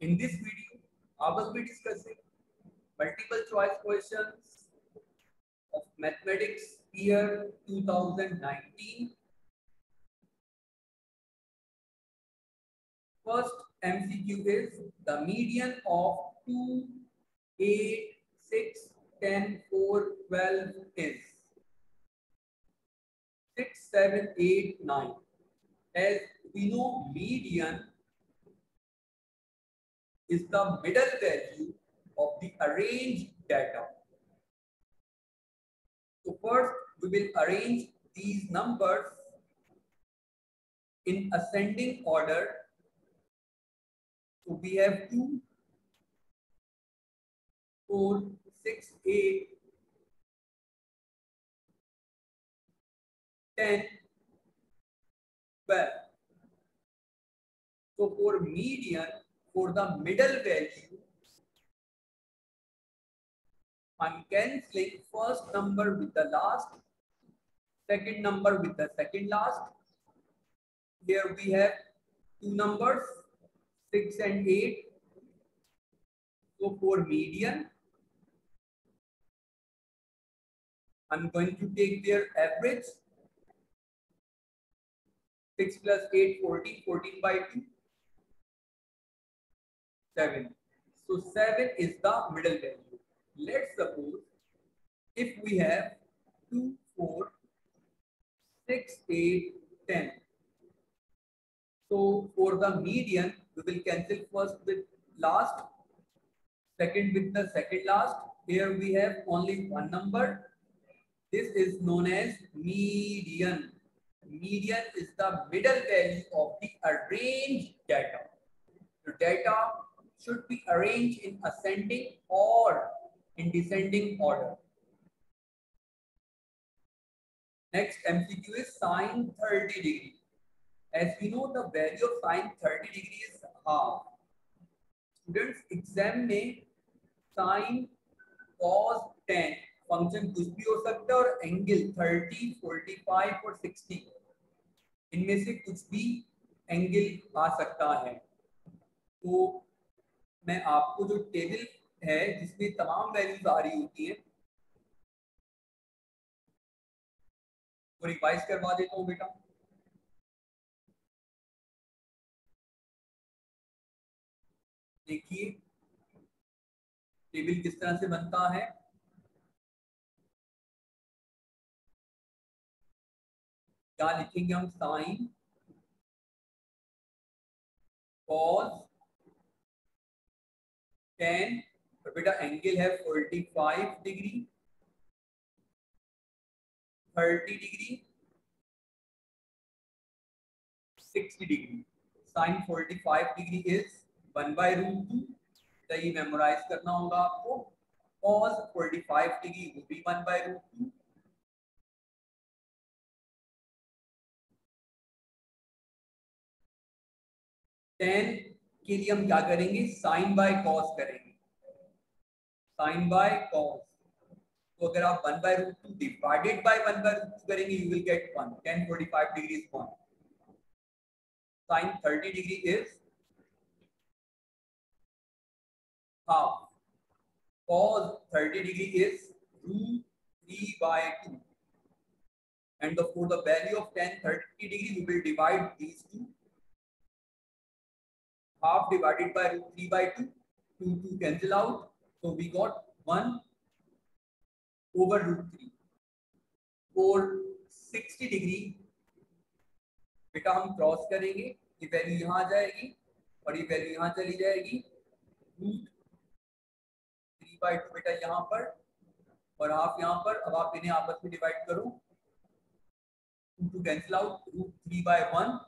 In this video, I will be discussing multiple choice questions of mathematics year 2019. First MCQ is the median of 2, 8, 6, 10, 4, 12 is 6, 7, 8, 9. As we know, median is the middle value of the arranged data. So first, we will arrange these numbers in ascending order. So we have 2, 4, 6, 8, 10, 12. So for median, for the middle value, I'm cancelling first number with the last, second number with the second last. Here we have two numbers, 6 and 8. So for median, I'm going to take their average. 6 plus 8, 14, 14 by 2. 7. So 7 is the middle value. Let's suppose if we have 2, 4, 6, 8, 10. So for the median, we will cancel first with last, second with the second last. Here we have only one number. This is known as median. Median is the middle value of the arranged data. The data should be arranged in ascending or in descending order. Next MCQ is sine 30 degree. As we know the value of sine 30 degree is half. Students exam में sine cos 10 function कुछ भी हो सकता है और angle 30, 45 और 60 इनमें से कुछ भी एंगल आ सकता है तो मैं आपको जो टेबल है, जिसमें तमाम वैल्यूज़ आ रही होती है, वो रिवाइज करवा देता हूँ बेटा। देखिए टेबल किस तरह से बनता है? क्या लिखेंगे हम? साइन कॉस टेन और बेटा एंगल है forty five degree thirty degree sixty degree sine forty five degree is one by root two ये मेमोराइज करना होगा आपको। कॉस फोर्टी फाइव डिग्री वो भी one by root two tan के लिए हम क्या करेंगे? साइन बाय कॉस करेंगे। साइन बाय कॉस तो अगर आप one by root two divided by one by root two करेंगे you will get one tan forty five degree is one sine thirty degree is half 30 degree is root 3 by 2 and the, for the value of tan 30 degree we will divide these two half divided by root 3 by 2 2 2 cancel out. So we got 1 over root 3 for 60 degree. बेटा हम cross करेंगे, ये value यहाँ आ जाएगी और ये value यहाँ चली जाएगी। रूट थ्री बाई टू बेटा यहाँ पर और हाफ़ यहाँ पर। अब आप इन्हें आपस में डिवाइड करो। Two two cancel out root three by one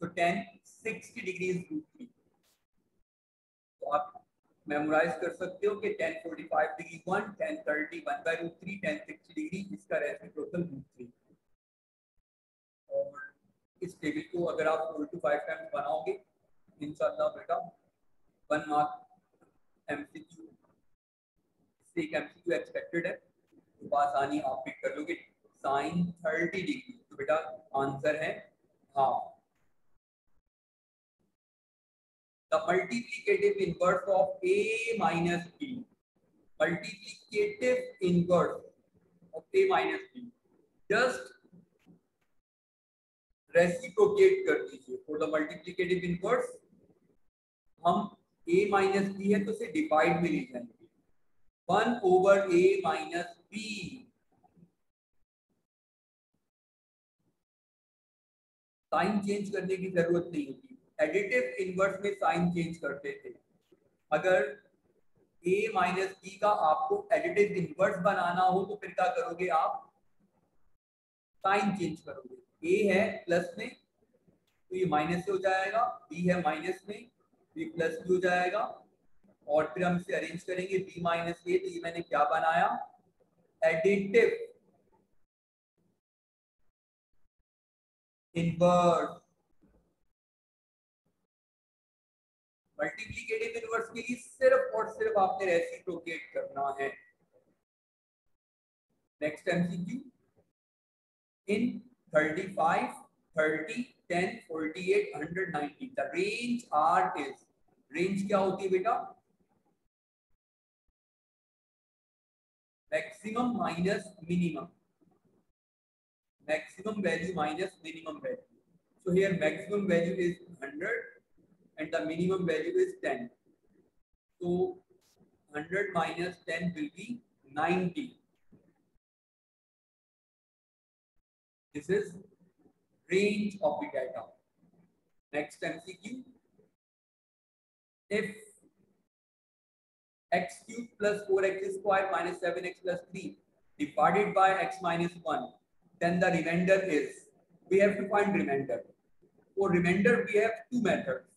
तो tan sixty degree root three तो आप मेमोराइज कर सकते हो कि tan forty five degree one tan thirty one by root three tan sixty degree इसका रेसिप्रोकल रूट थ्री और इस टेबल को अगर आप फोर टू फाइव टाइम्स बनाओगे, इंशाल्लाह बेटा वन मार्क एमसीक्यू से एमसीक्यू एक्सपेक्टेड है तो आसानी आप पिक कर लोगे, साइन थर्टी डिग्री तो बेटा आंसर है half the multiplicative inverse of A minus B. Multiplicative inverse of A minus B. Just reciprocate कर दीजिए for the multiplicative inverse हम a minus b है तो उसे डिवाइड में ले जाएँगे one over a minus B sign change करने की ज़रूरत नहीं होती एडिटिव इनवर्स में साइन चेंज करते थे। अगर a माइनस बी का आपको एडिटिव इनवर्स बनाना हो तो फिर क्या करोगे आप? साइन चेंज करोगे। A है प्लस में तो ये माइनस से हो जाएगा। B है माइनस में तो ये प्लस भी हो जाएगा। और फिर हम इसे अरेंज करेंगे b माइनस ए तो ये मैंने क्या बनाया? एडिटिव इनवर्स मल्टीप्लीकेटिव इनवर्स के लिए सिर्फ़ और सिर्फ़ आपने रेसिप्रोकेट करना है। Next MCQ in 35 30 10 48 190 the range R is range क्या होती है बेटा? Maximum minus minimum maximum value minus minimum value. So here maximum value is 100 and the minimum value is 10. So 100 minus 10 will be 90. This is range of the data. Next MCQ. If x cube plus 4x square minus 7x plus 3 divided by x minus 1 then the remainder is we have to find remainder for remainder we have two methods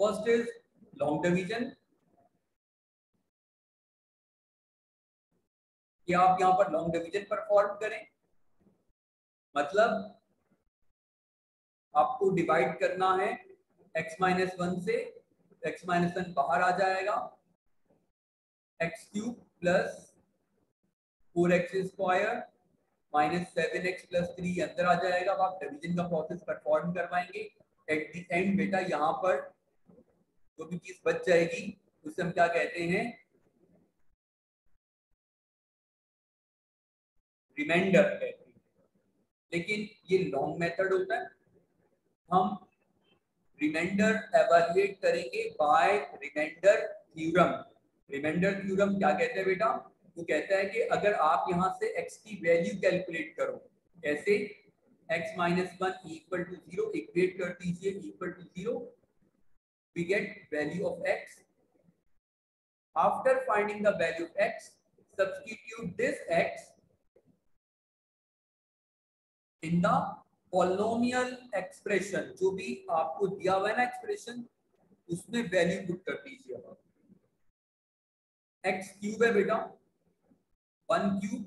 first is long division कि आप यहाँ पर long division perform करें। मतलब आपको divide करना है x minus one से, x माइनस वन बाहर आ जाएगा। x cube plus four X square minus seven X plus three अंदर आ जाएगा। अब आप डिवीज़न का प्रोसेस परफॉर्म करवाएँगे। एट द एंड बेटा यहाँ पर जो भी चीज़ बच जाएगी, उसे हम क्या कहते हैं? रिमाइंडर कहते हैं। लेकिन ये लॉन्ग मेथड होता है। हम रिमाइंडर एवेल्युएट करेंगे by remainder theorem remainder theorem क्या कहते हैं बेटा? वो कहता है कि अगर आप यहाँ से x की वैल्यू कैलकुलेट करो कैसे x minus one equal to zero equate कर दीजिए equal to zero we get value of x after finding the value of x substitute this x in the polynomial expression जो भी आपको दिया हुआ है ना एक्सप्रेशन उसमें वैल्यू पुट कर दीजिए आप x क्यूब है बेटा one cube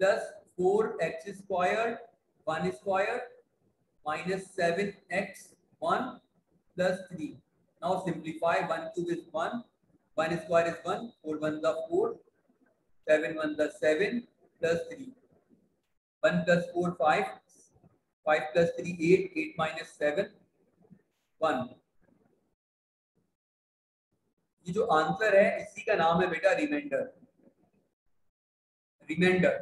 plus four X square one square minus 7x 1 plus 3. Now simplify 1 cube is 1, 1 square is 1, 4 1 the 4, 7 1 the 7 plus 3. 1 plus 4 5, 5 plus 3 8, 8 minus 7 1. ये जो आंसर है इसी का नाम है बेटा रिमाइंडर रिमाइंडर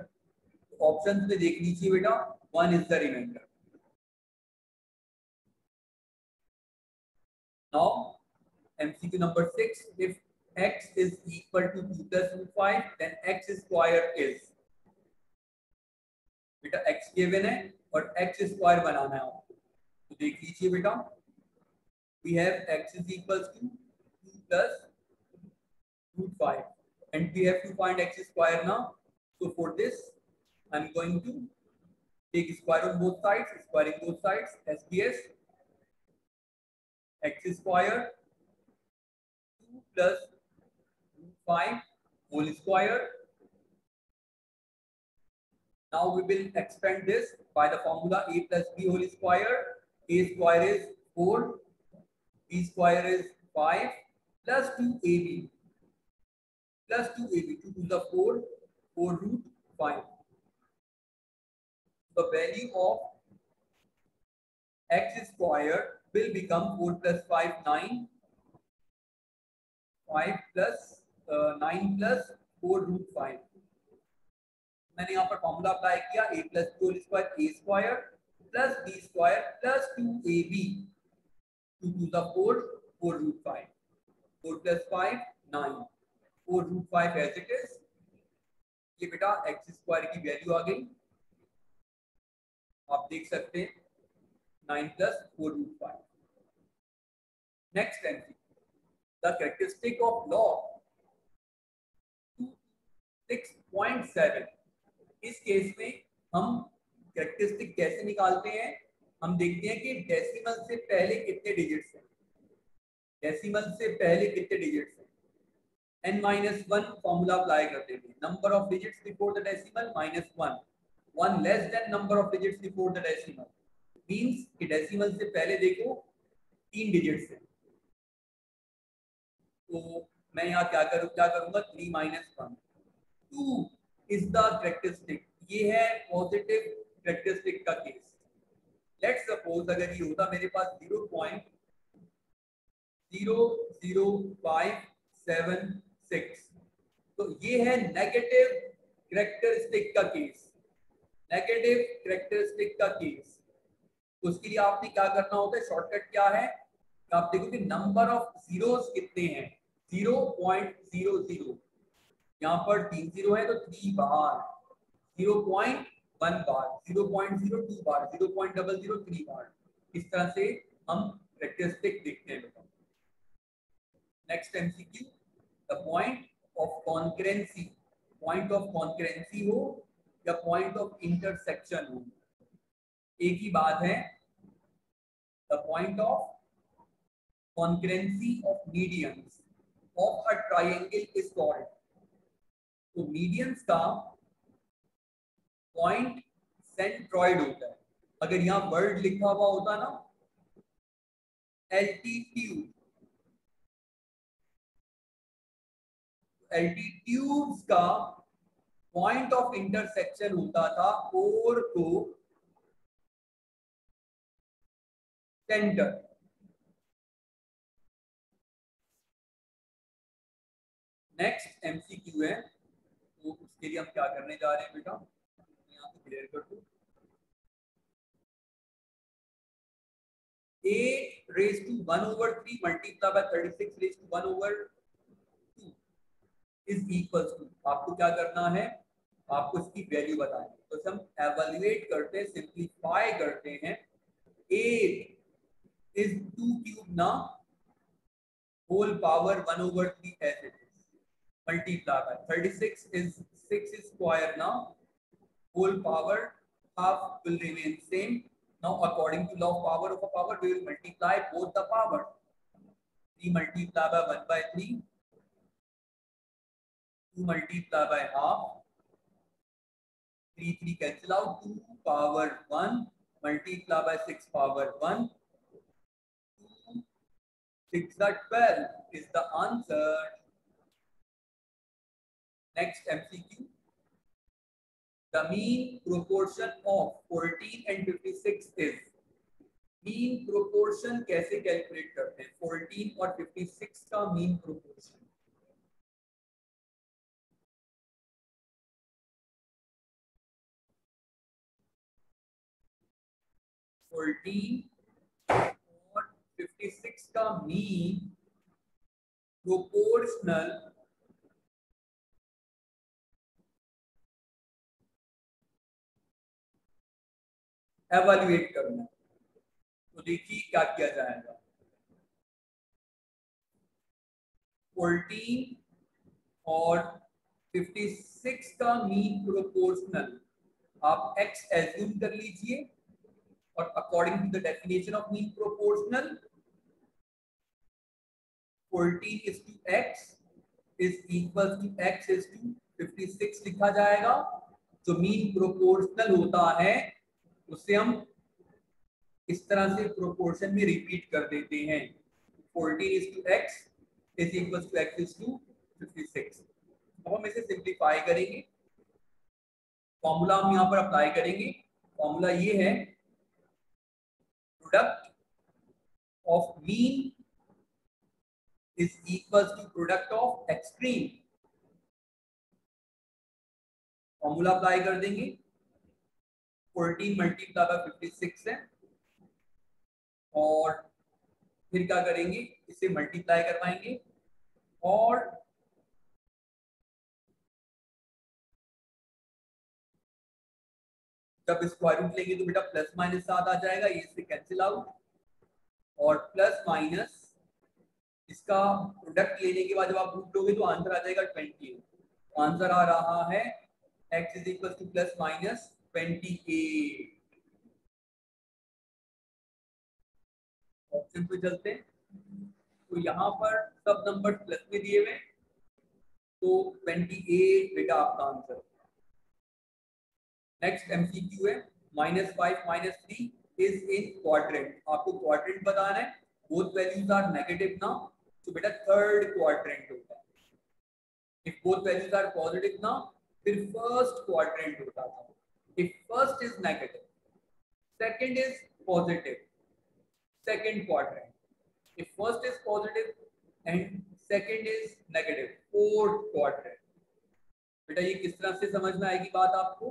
ऑप्शन में देख लीजिए बेटा one is the remainder Now, MCQ number six, if x is equal to 2 plus root 5, then x square is बेटा x given है और x square बनाना है आपको तो देख लीजिए बेटा we have x is equals to 2 plus root 5 and we have to find x square now so for this i'm going to take square on both sides squaring both sides sbs x square 2 plus 5 whole square. Now we will expand this by the formula a plus b whole square. a square is 4, b square is 5 plus 2ab plus 2ab 2 to the 4, 4 root 5. The value of x square will become 4 plus 5 9 5 plus uh, 9 plus 4 root 5 मैंने यहाँ पर formula apply किया a plus two square A square plus B square plus two A B two two the four root five four plus five nine four root five as it is ये बेटा x square की value आ गई। आप देख सकते हैं। Nine plus four root five next entry the characteristic of log six point seven इस केस में हम कैरेक्टरिस्टिक कैसे निकालते हैं? हम देखते हैं कि डेसिमल से पहले कितने डिजिट्स हैं? डेसिमल से पहले कितने डिजिट्स हैं? N minus one formula apply करते हैं। Number of digits before the decimal minus one one less than number of digits before the decimal means कि डेसिमल से पहले देखो, तीन डिजिट्स हैं। तो मैं यहाँ क्या करूँ, क्या करूँगा? Three minus one two is the characteristic ये है पॉजिटिव करेक्टरिस्टिक का केस लेट्स सपोज़ अगर ये होता मेरे पास zero point zero zero five seven six तो ये है नेगेटिव करेक्टरिस्टिक का केस नेगेटिव करेक्टरिस्टिक का केस तो उसके लिए आपने क्या करना होता है? शॉर्टकट क्या है? आप देखो कि नंबर ऑफ़ जीरोस कितने हैं? ज़ीरो पॉइंट ज़ीरो ज़ीरो यहाँ पर तीन ज़ीरो है तो थ्री बार ज़ीरो पॉइंट वन बार ज़ीरो पॉइंट ज़ीरो टू बार zero point double zero three बार इस तरह से हम करेक्टरिस्टिक देखते हैं बेटा। Next MCQ the point of concurrency point of concurrency हो या पॉइंट ऑफ़ इंटरसेक्शन हो। एक ही बात है the point of concurrency of medians of a triangle is called तो मीडियंस का पॉइंट सेंट्रॉइड होता है। अगर यहाँ वर्ड लिखा हुआ होता ना एल्टीट्यूड एल्टीट्यूड्स का पॉइंट ऑफ़ इंटरसेक्शन होता था और को सेंटर नेक्स्ट एमसीक्यू है। तो उसके लिए हम क्या करने जा रहे हैं बेटा? यहाँ पे क्लियर कर दू। A two one over three multiply by thirty six raised to one over two is equal to आपको क्या करना है? आपको इसकी वैल्यू बताएँगे तो हम एवेल्युएट करते हैं सिंप्लीफाई करते हैं। 8 is 2 cube na whole power 1 over 3 as it is multiply by 36 is 6 square na whole power half will remain same now according to law of power of a power we will multiply both the power 3 multiply by 1 by 3 2 multiply by half 3 3 cancel out 2 power 1 multiply by 6 power 1 6 are 12 is the answer Next MCQ. The mean proportion of 14 and 56 is mean proportion कैसे calculate करते हैं 14 और 56 का mean proportion fourteen six का mean proportional evaluate करना। तो देखिए क्या किया जाएगा। 14 और 56 का मीन प्रोपोर्शनल आप x एज्यूम कर लीजिए और according to the definition of mean proportional 14 is to x is equal to x is to 56 लिखा जाएगा। जो मीन प्रोपोर्शनल होता है उससे हम इस तरह से प्रोपोर्शन में रिपीट कर देते हैं। 14 is to x is equal to x is to 56 अब हम इसे सिंप्लीफाई करेंगे। फॉर्मूला हम यहाँ पर अप्लाई करेंगे। फॉर्मूला ये है product of mean is equals to product of extreme. Formula apply कर देंगे। 14 मल्टीप्लाई बाय 56 है। और फिर क्या करेंगे? इसे मल्टीप्लाई करवाएँगे। और जब स्क्वायर रूट लेंगे तो बेटा प्लस माइनस सात आ जाएगा। ये इससे कैंसिल आउट और प्लस माइनस इसका प्रोडक्ट लेने के बाद जब आप रूट लोगे तो आंसर आ जाएगा ट्वेंटी आंसर आ रहा है X is equal to plus minus twenty eight option पे चलते तो यहाँ पर सब नंबर प्लस में दिए हुए तो 28 बेटा आपका आंसर नेक्स्ट एमसीक्यू है। Minus five minus three is in quadrant आपको क्वाड्रेंट बताना है। बोथ वैल्यूज़ आर नेगेटिव ना तो बेटा थर्ड क्वाड्रेंट होता है। If both values are positive ना, फिर फ़र्स्ट क्वाड्रेंट होता था। If first is negative second is positive second quadrant if first is positive, and second is negative, fourth quadrant बेटा ये किस तरह से समझ में आएगी बात आपको?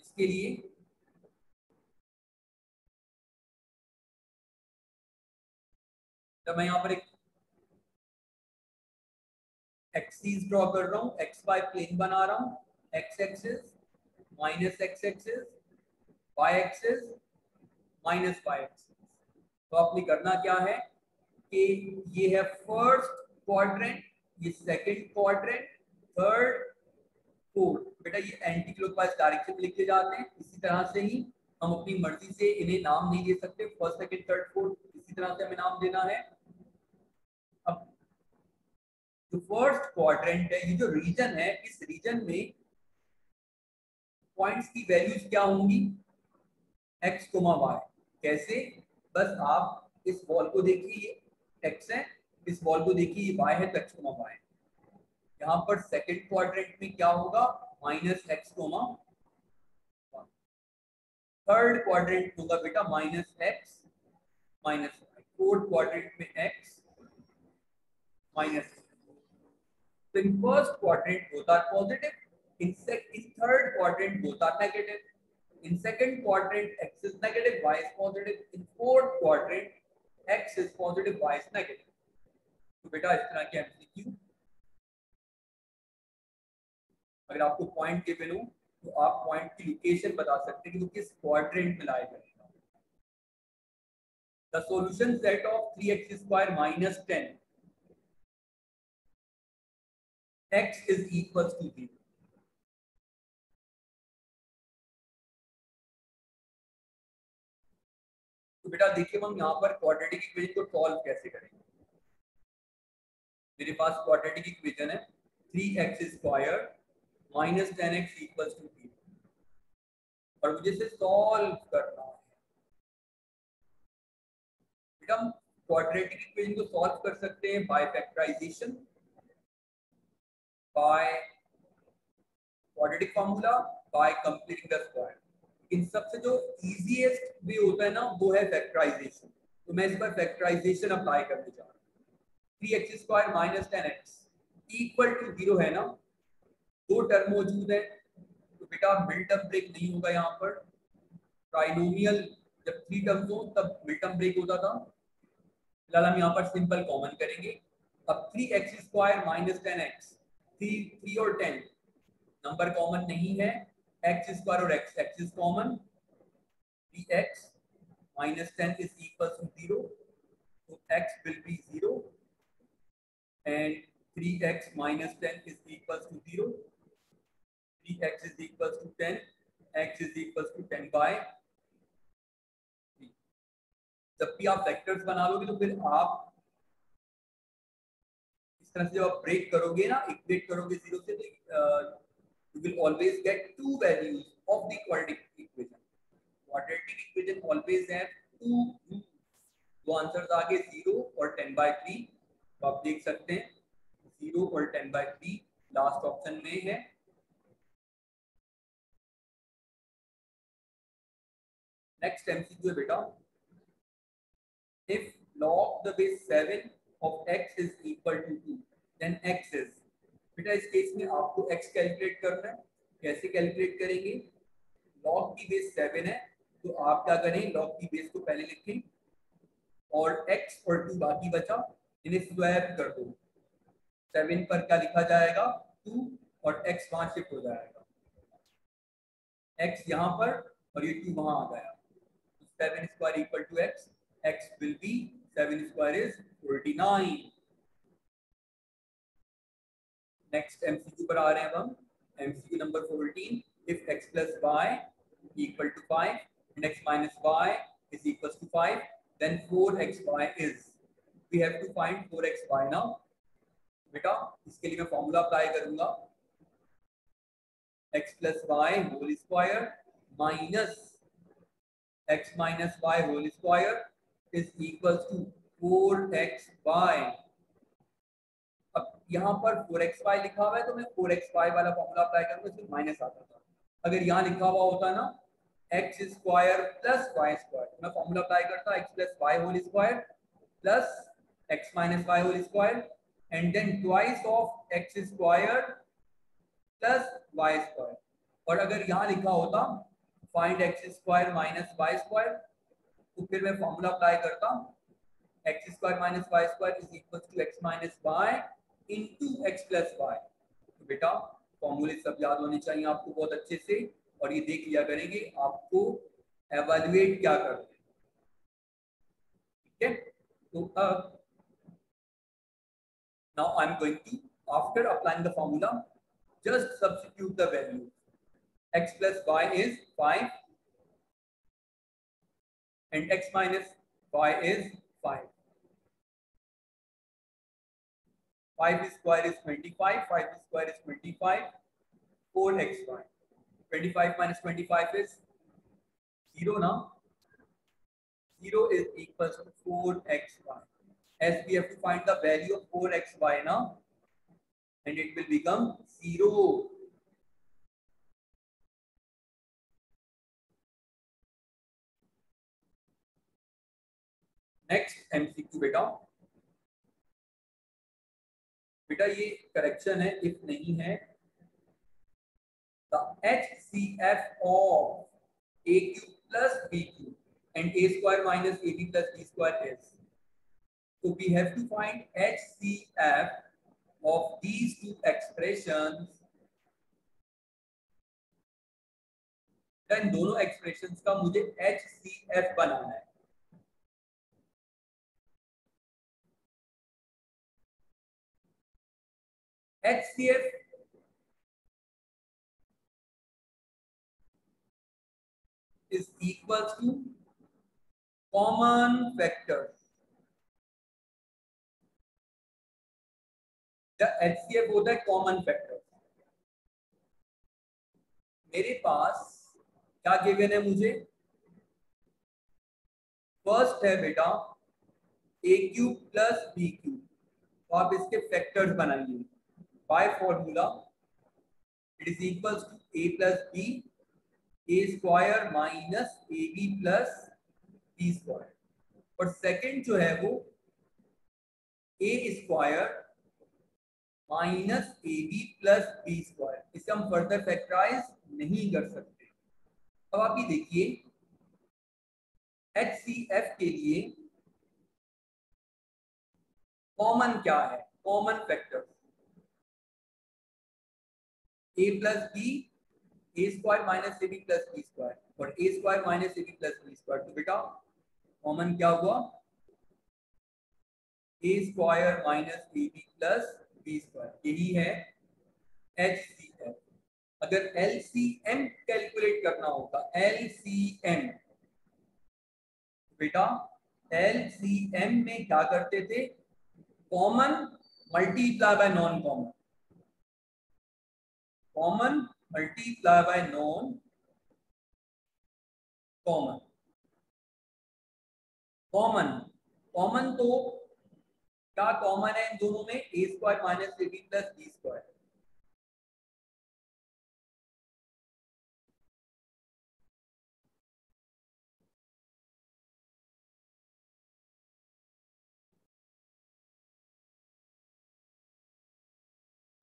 इसके लिए मैं यहाँ पर एक एक्सीज ड्रॉ कर रहा हूँ एक्स वाई प्लेन बना रहा हूँ X axis minus X axis Y axis minus Y axis तो आपने करना क्या है कि ये है फ़र्स्ट क्वाड्रेंट ये सेकंड क्वाड्रेंट थर्ड फोर्थ बेटा ये एंटी क्लॉकवाइज डायरेक्शन में लिखे जाते हैं, इसी तरह से ही हम अपनी मर्ज़ी से इन्हें नाम नहीं दे सकते फ़र्स्ट सेकंड थर्ड फोर्थ इसी तरह से हमें नाम देना है। फ़र्स्ट क्वाड्रेंट है ये जो रीजन है, इस रीजन में पॉइंट्स की वैल्यूज़ क्या होंगी? एक्स कोमा वाई कैसे? बस आप इस बॉल को देखिए, ये एक्स है, इस बॉल को देखिए, ये वाई है तो एक्स कोमा वाई यहाँ पर सेकंड क्वाड्रेंट में क्या होगा? Minus X comma third quadrant होगा बेटा minus X minus fourth quadrant में X minus So in first quadrant both are positive. In sec in third quadrant both are negative. In second quadrant x is negative, y is positive. In fourth quadrant x is positive, y is negative. तो बेटा इस तरह के MCQ अगर आपको point given हो तो आप पॉइंट की लोकेशन बता सकते हैं कि वो किस क्वाड्रेंट में लाया गया The solution set of 3x square minus 10 x is equals to 0. तो बेटा देखिए हम यहाँ पर क्वाड्रेटिक इक्वेशन को सॉल्व कैसे करेंगे? मेरे पास क्वाड्रेटिक इक्वेशन है। Three X square minus ten X equals to zero और मुझे इसे सॉल्व करना है। बेटा हम क्वाड्रेटिक इक्वेशन को सॉल्व कर सकते हैं by factorisation by quadratic formula by completing the square इन सबसे जो इजीएस्ट वे होता है ना, वो है फैक्टराइजेशन तो मैं इस पर फैक्टराइजेशन अप्लाई करने जा रहा हूँ। Three X square minus ten X equal to zero है ना? दो टर्म मौजूद है। तो बेटा मिलटर्म ब्रेक नहीं होगा यहाँ पर। ट्राइनोमियल जब थ्री टर्म्स हो, तब मिलटर्म ब्रेक होता था। फ़िलहाल हम यहाँ पर सिंपल कॉमन करेंगे। अब three X square minus ten X three three और टेन नंबर कॉमन नहीं है. एक्स स्क्वायर और X X is common the X minus ten is equal to zero X will be zero and three X minus ten is equal to zero three X is equal to ten X is equal to ten by जब भी आप vectors बना लोगे तो फिर आप तरह से जब आप ब्रेक करोगे ना इक्वेट करोगे ज़ीरो से तो you will always get two values of the quadratic equation quadratic equation always have two दो आंसर्स आ गए 0 और 10/3 तो आप देख सकते हैं 0 और 10/3 लास्ट ऑप्शन में है। नेक्स्ट एमसीक्यू है बेटा। If log the base 7 of x is equal to 2 then x is, बेटा इस केस में आपको x कैलकुलेट करना है, कैसे कैलकुलेट करेंगे? Log की बेस 7 है तो आप क्या करें? Log की बेस को पहले लिखें, और x और 2 बाकी बचा, इन्हें स्वैप कर दो। 7 पर क्या लिखा जाएगा? 2 और x वहाँ शिफ्ट हो जाएगा। X यहाँ पर, और ये 2 वहाँ आ गया। Seven square equal to x x will be seven square is forty nine next MCQ पर आ रहे हैं हम MCQ number fourteen if x plus y equal to five and x minus y is equal to five then four x y is we have to find four x y now बेटा इसके लिए मैं formula apply करूंगा x plus y whole square minus x minus y whole square is equals to 4xy अब यहाँ पर 4xy लिखा हुआ है तो मैं 4xy वाला फॉर्मूला अप्लाई करूँगा, इसमें माइनस आता था अगर यहाँ लिखा हुआ होता ना, x square plus y square तो मैं फॉर्मूला अप्लाई करता, x plus y whole square plus x minus y whole square and then twice of x square plus y square और अगर यहाँ लिखा होता find x square minus y square तो फिर मैं फॉर्मूला अप्लाई करता हूँ। X square minus y square is equal to x minus y into x plus y तो बेटा फॉर्मूले सब याद होने चाहिए आपको बहुत अच्छे से, और ये देख लिया करेंगे आपको एवेल्युएट क्या करते हैं। ठीक है? तो अब now i'm going to, after applying the formula, just substitute the value x plus y is 5 and x minus y is 5. 5 square is 25, 5 square is 25, 4xy. 25 minus 25 is 0 now. 0 is equals to 4xy. As we have to find the value of 4xy now, and it will become 0. Next MCQ बेटा। बेटा, ये correction है if नहीं है। H C F of a q plus b q and a square minus a b plus b square s तो we have to find H C F of these two expression इन दोनों expression का मुझे H C F बनाना है। HCF is equals to common factors. The HCF होता है common factors. मेरे पास क्या given है मुझे फ़र्स्ट है बेटा a cube plus b cube तो आप इसके फैक्टर्स बनाइए by formula, it is equals to a plus b, a square minus ab plus b square. और सेकंड जो है वो, a square minus a b plus b square इसे हम फर्दर फैक्टराइज नहीं कर सकते। अब आप ये देखिए एच सी एफ़ के लिए कॉमन क्या है? Common factors a plus b a square minus ab plus b square और a square minus ab plus b square तो बेटा कॉमन क्या हुआ a square minus ab plus b square यही है HCF अगर LCM कैलकुलेट करना होगा LCM बेटा LCM में क्या करते थे common multiply by non common common multiply by non common common common तो क्या कॉमन है इन दोनों में? A square minus a b plus b square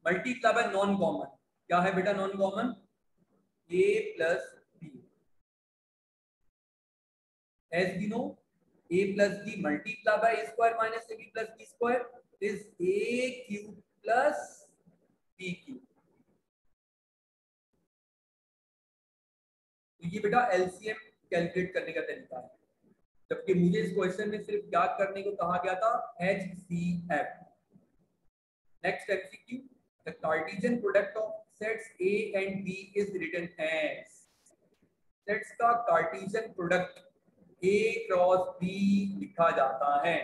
multiply by non common क्या है बेटा non common a plus b as we know a plus b multiplied by a square minus ab plus b square is a cube plus b cube. तो ये बेटा LCM calculate करने का तरीका है। जबकि मुझे इस क्वेश्चन में सिर्फ़ याद करने को कहा गया था H C F next MCQ the Cartesian product of sets A and B is written as sets का Cartesian product A cross B लिखा जाता है।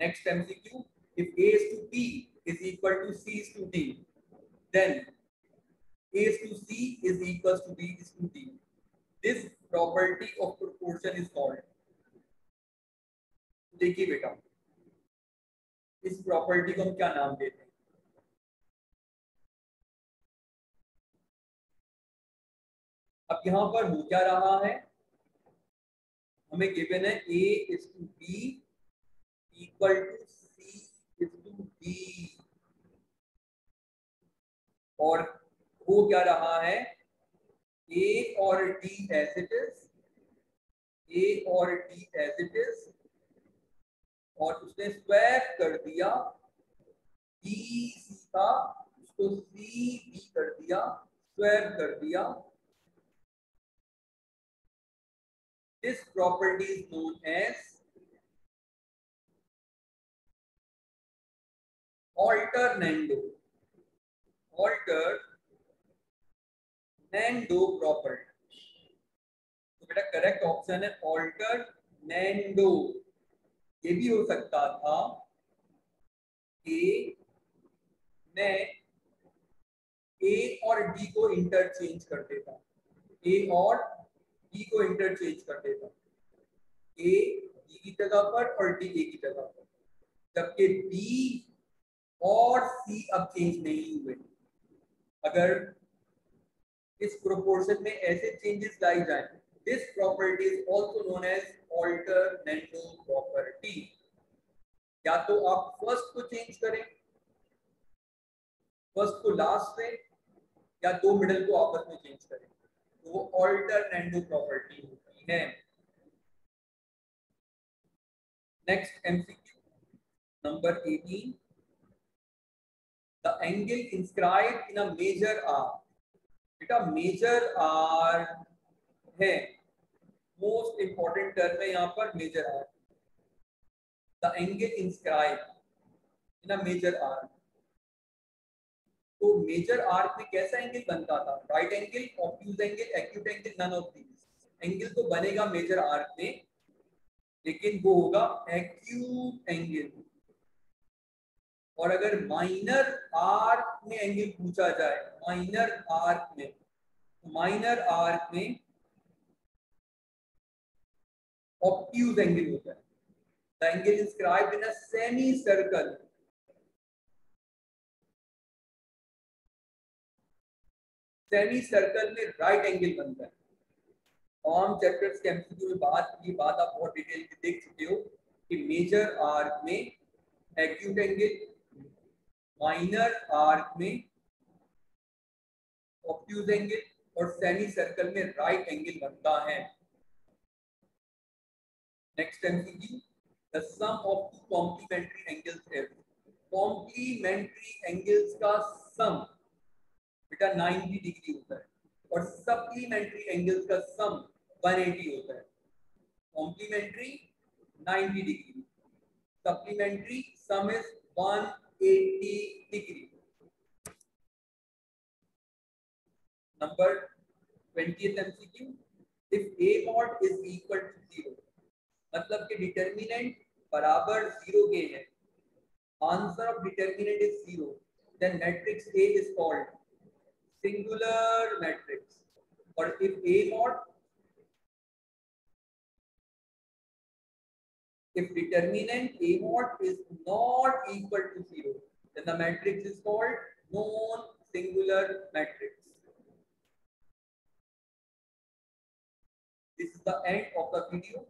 Next MCQ if a is to b is equal to c is to d then a is to c is equals to b is to d. This property of proportion is called, देखिए बेटा, इस property को हम क्या नाम देते हैं? अब यहाँ पर हो क्या रहा है? हमें गिवन है a is to b equal to c is to d और हो क्या रहा है? A और d as it is a और d एज इट इज़ और उसने स्वैप कर दिया b c का, उसको सी b कर दिया स्वैप कर दिया। This property is known as alternando? Alter नैंडो तो बेटा करेक्ट ऑप्शन है नैंडो ये भी हो सकता था कि मैं ए और डी को इंटरचेंज कर देता। ए और डी को इंटरचेंज कर देता ए डी की जगह पर और डी ए की जगह पर। जबकि बी और सी अब चेंज नहीं हुए। अगर इस प्रोपोर्शन में ऐसे चेंजेस लाई जाए this property is also known as alternendo property या तो आप फ़र्स्ट को चेंज करें फ़र्स्ट को लास्ट से या दो मिडल को आपस में चेंज करें। वो ऑल्टरनेटो प्रॉपर्टी होती है। Next MCQ number 18 the angle inscribed in a major arc बेटा मेजर आर है। मोस्ट इंपॉर्टेंट टर्म है यहाँ पर major arc the angle inscribe in a major arc तो मेजर आर्क में कैसा एंगल बनता था? Right angle obtuse angle acute angle none of these angle तो बनेगा मेजर आर्क में, लेकिन वो होगा एक्यूट एंगल और अगर माइनर आर्क में एंगल पूछा जाए माइनर आर्क में तो माइनर आर्क में ऑप्ट्यूज एंगल होता है। The angle inscribed in a semicircle semicircle में राइट एंगल बनता है। तमाम चैप्टर्स के एमसीक्यू में बात ये बात आप बहुत डिटेल में देख चुके हो कि मेजर आर्क में एक्यूट एंगल माइनर आर्क में ऑप्ट्यूज एंगल और सेमी सर्कल में राइट एंगल बनता है। Next MCQ the sum of two complementary angles is complementary angles का सम बेटा 90 डिग्री होता है और सप्लीमेंट्री एंगल्स का सम 180 होता है। Complementary 90 degree supplementary sum is 180 degree number 20th MCQ if a mod is equal to zero मतलब कि डिटर्मिनेंट बराबर ज़ीरो के है। Answer of determinant is zero then matrix A is called singular matrix. But if A mod, if determinant A mod is not equal to zero, then the matrix is called non-singular matrix. This is the end of the video.